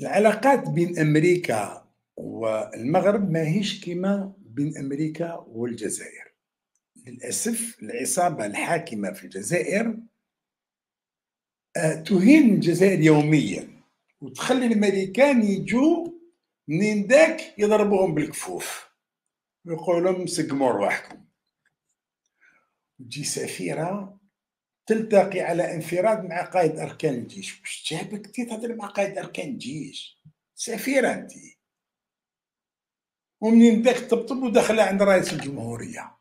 العلاقات بين أمريكا والمغرب ما هيش كما بين أمريكا والجزائر. للأسف العصابة الحاكمة في الجزائر آه، تهين الجزائر يوميا وتخلي الأمريكان يجوا منين داك يضربوهم بالكفوف. ويقول لهم سقموا رواحكم تجي سفيرة تلتقي على انفراد مع قائد أركان الجيش. واش جابك تي تهضر مع قائد أركان الجيش؟ سفيرة أنت. ومنين داك طبطب ودخل عند رئيس الجمهورية.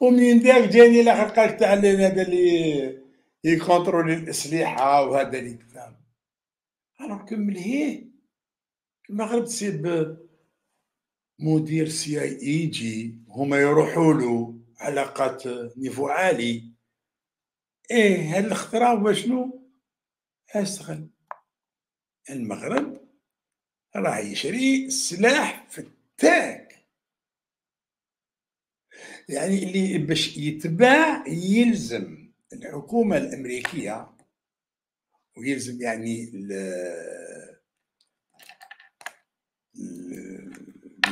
ومنين داك جاني الآخر قال تعال هذا اللي يكونترولي الأسلحة وهذا اللي كذا. أنا كمل هي المغرب تسيب مدير سي اي يجي هما يروحوا له علاقات نيفو عالي. إيه هاد الاختراع شنو استغل المغرب راح يشري سلاح فتاك يعني اللي باش يتباع يلزم الحكومة الأمريكية ويلزم يعني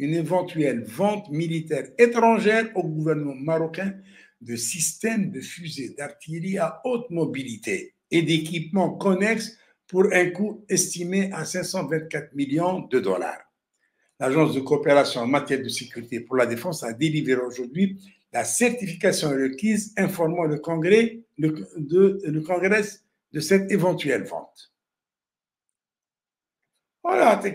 une éventuelle vente militaire étrangère au gouvernement marocain de systèmes de fusées d'artillerie à haute mobilité et d'équipements connexes pour un coût estimé à 524 millions de dollars. L'Agence de coopération en matière de sécurité pour la défense a délivré aujourd'hui la certification requise informant le Congrès, le, Congrès de cette éventuelle vente.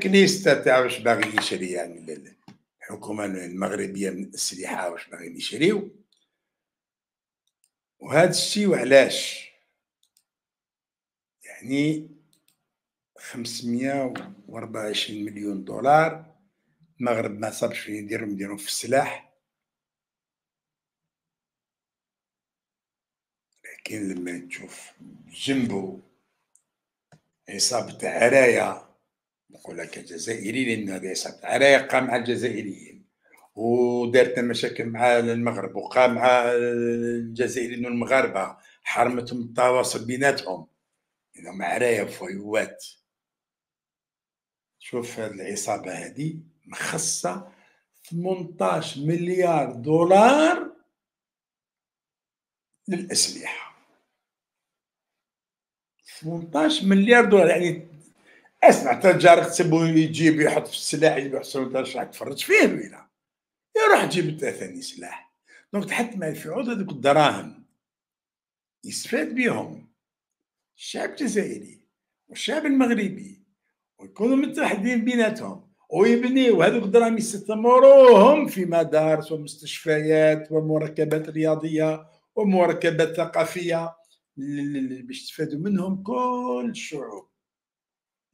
ليست تاع واش باغي يشري يعني الحكومة المغربية من الاسلحه واش باغيين يشريو. وهذا الشيء وعلاش؟ يعني 524 مليون دولار المغرب ما صابش فين يديرهم يديرهم في السلاح. لكن لما تشوف جنبو عصابة عرايا نقول لك الجزائري لأن هذا عرايا قام مع الجزائريين ودارت مشاكل مع المغرب وقام مع الجزائريين والمغاربة حرمتهم التواصل بيناتهم. انهم عرايا فويوات. شوف هذه العصابة هذه مخصه 18 مليار دولار للأسلحة. 18 مليار دولار يعني اسمع تجارك تسبو يجيب يحط في السلاح يجيب يحصل راح تفرج فيه ولا يروح تجيب ثاني سلاح. دونك تحط مع الفعود هذوك الدراهم. يستفاد بهم الشعب الجزائري والشعب المغربي ويكونوا متحدين بيناتهم. ويبنيو هذوك الدراهم يستثمروهم في مدارس ومستشفيات ومركبات رياضية ومركبات ثقافية باش يستفادوا منهم كل الشعوب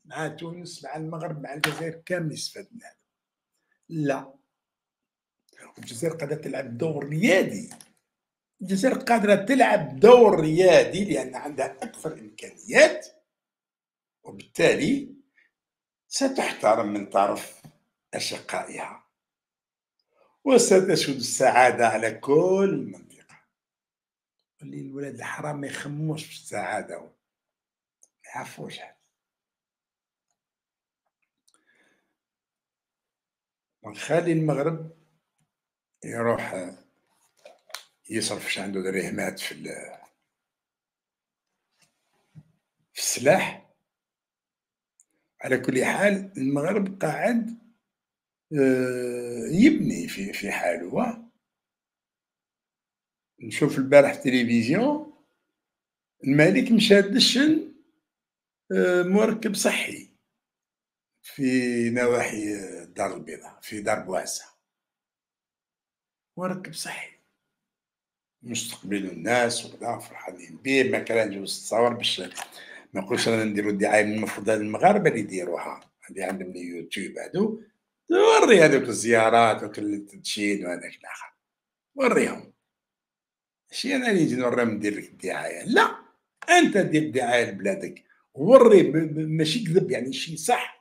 مع تونس مع المغرب مع الجزائر كامل يستفاد من هذا. لا. الجزائر قادرة تلعب دور ريادي. الجزائر قادرة تلعب دور ريادي لأن عندها أكثر إمكانيات وبالتالي ستحترم من طرف أشقائها. وستشهد السعادة على كل المنطقة اللي الولاد الحرام ما يخموش في السعادة. ما يعرفوش هذا. ونخلي المغرب يروح يصرفش عنده درهمات في في السلاح. على كل حال المغرب قاعد آه، يبني في في حاله. نشوف البارح تلفزيون الملك مشى دشن آه، مركب صحي. في نواحي الدار البيضاء في دار بواسة. مركب صحي. مستقبل الناس وكذا فرحانين به ما كان نجوز تصور باش ما نقولش رانا نديرو دعاية من المفروض المغاربة اللي يديروها. اللي عندهم اليوتيوب هادو وري هذوك الزيارات وكل التدشين وهذاك الآخر. وريهم. ماشي أنا اللي نجي نوريهم ندير لك الدعاية. لا أنت دير دعاية لبلادك. وري ماشي كذب يعني شي صح.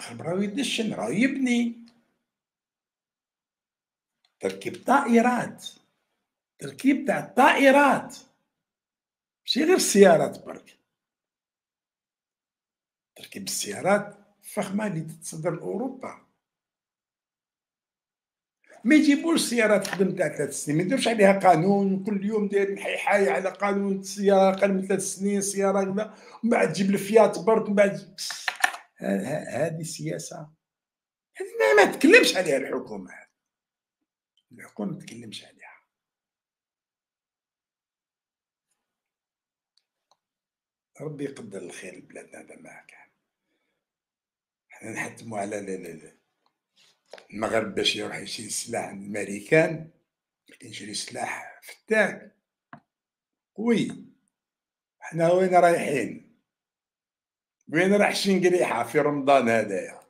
المغرب راه يدشن راه يبني. تركيب طائرات. تركيب تاع الطائرات. ماشي غير السيارات برك. تركيب السيارات فخمة اللي تتصدر لأوروبا. ما يجيبوش سيارات تخدم تاع ثلاث سنين. ما يديروش عليها قانون. كل يوم دايرين حي على قانون السياره أقل من ثلاث سنين سيارة كذا. ومن بعد تجيب الفيات برك ومن بعد هذه سياسه هذه ما تكلمش عليها الحكومة. الحكومة ما تكلمش عليها. ربي يقدر الخير لبلادنا هذا ما كان. إحنا نحتموا على المغرب باش يروح يشري سلاح عند الامريكان يشري سلاح فتاك قوي. إحنا وين رايحين؟ وين راح شنقريحة في رمضان هذايا؟